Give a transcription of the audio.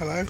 Hello?